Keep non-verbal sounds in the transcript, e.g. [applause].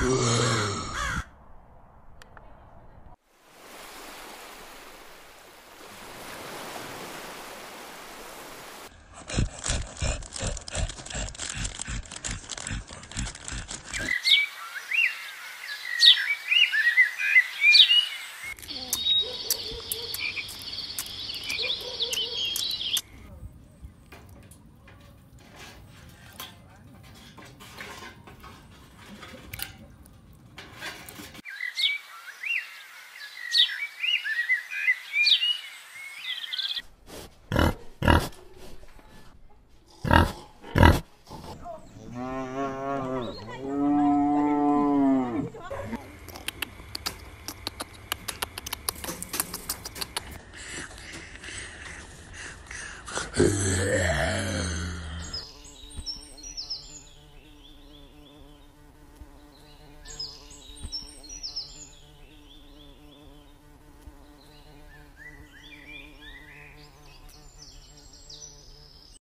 Whoa. Yeah. [laughs]